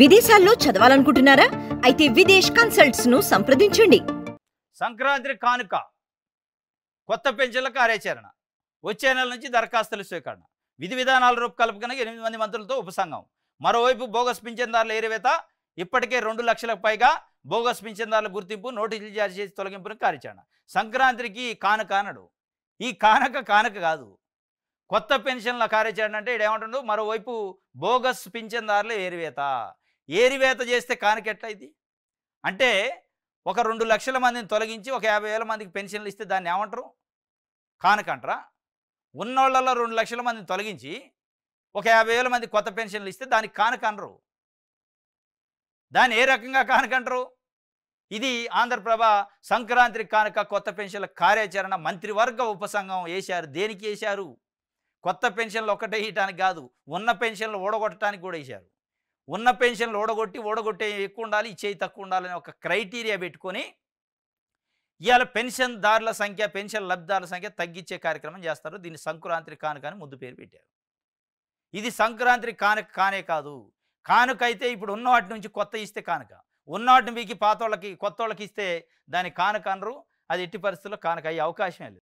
విదేశాల్లో చదవాలనుకుంటున్నారా? అయితే విదేశ్ కన్సల్ట్స్ను సంప్రదించండి. సంక్రాంతి కానుక కొత్త పెన్షన్ల కార్యాచరణ. వచ్చే నెల నుంచి దరఖాస్తుల స్వీకరణ విధి విధానాల రూపకల్పన ఎనిమిది మంది మంత్రులతో ఉపసంఘం మరోవైపు బోగస్ పింఛన్దారుల ఏరివేత ఇప్పటికే రెండు లక్షలకు పైగా బోగస్ పింఛన్దారుల గుర్తింపు నోటీసులు జారీ చేసి తొలగింపును కార్యాచరణ. సంక్రాంతికి కానుక అనడు. ఈ కానుక కానుక కాదు. కొత్త పెన్షన్ల కార్యాచరణ అంటే ఏమంటుండో మరోవైపు బోగస్ పింఛన్దారుల ఏరివేత. ఏరివేత చేస్తే కానుకెట్లయింది అంటే ఒక రెండు లక్షల మందిని తొలగించి ఒక యాభై వేల మందికి పెన్షన్లు ఇస్తే దాన్ని ఏమంటారు? కానుకంటారా ఉన్నోళ్ళలో రెండు లక్షల మందిని తొలగించి ఒక యాభై వేల మంది కొత్త పెన్షన్లు ఇస్తే దానికి కానుకనరు దాన్ని ఏ రకంగా కానుకంటారు ఇది ఆంధ్రప్రభ సంక్రాంతి కానుక కొత్త పెన్షన్ల కార్యాచరణ మంత్రివర్గ ఉపసంఘం వేశారు దేనికి వేశారు కొత్త పెన్షన్లు ఒక్కటే వేయటానికి కాదు ఉన్న పెన్షన్లు ఓడగొట్టడానికి కూడా వేశారు ఉన్న పెన్షన్లు ఓడగొట్టి ఓడగొట్టే ఎక్కువ ఉండాలి ఇచ్చేయి తక్కువ ఉండాలని ఒక క్రైటీరియా పెట్టుకొని ఇవాళ పెన్షన్దారుల సంఖ్య పెన్షన్ లబ్ధిదారుల సంఖ్య తగ్గించే కార్యక్రమం చేస్తారు. దీన్ని సంక్రాంతి కానుక అని ముద్దు పేరు పెట్టారు. ఇది సంక్రాంతి కానుక కానే కాదు. కానుక అయితే ఇప్పుడు ఉన్న వాటి నుంచి కొత్త ఇస్తే కానుక. ఉన్న వాటిని మీకు పాత వాళ్ళకి కొత్త వాళ్ళకి ఇస్తే దాని కానుక అనరు. అది ఎట్టి పరిస్థితుల్లో కానుక అయ్యే అవకాశమే లేదు.